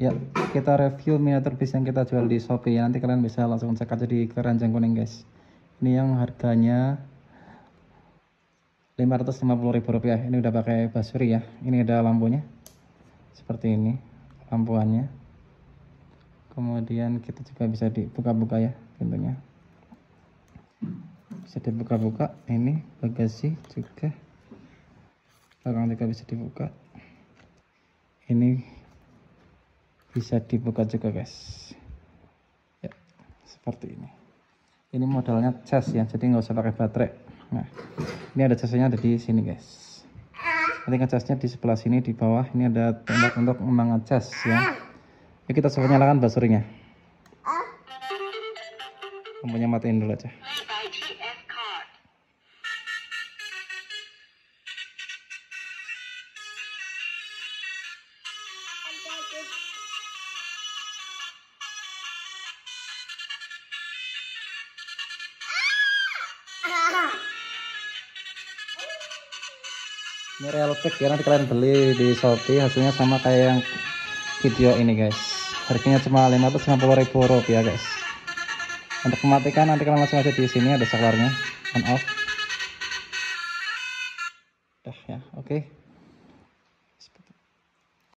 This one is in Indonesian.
Ya, kita review miniatur bis yang kita jual di Shopee ya. Nanti kalian bisa langsung cek aja di keranjang kuning guys. Ini yang harganya 550 ribu rupiah. Ini udah pakai basuri ya. Ini ada lampunya. Seperti ini lampuannya. Kemudian kita juga bisa dibuka-buka ya pintunya. Bisa dibuka-buka. Ini bagasi juga. Belakang juga bisa dibuka ini bisa dibuka juga guys. Ya seperti ini. Ini modalnya cas ya jadi nggak usah pakai baterai. Nah ini ada casnya ada di sini guys. Nanti ngecasnya di sebelah sini di bawah. Ini ada tembak untuk mengecas ya. Yuk kita coba nyalakan basurinya lampunya matiin dulu aja ini real pick ya nanti kalian beli di Shopee hasilnya sama kayak yang video ini guys. Harganya cuma 550 ribu rupiah guys. Untuk mematikan nanti kalian langsung aja di sini ada saklarnya on off. Dah ya oke. okay.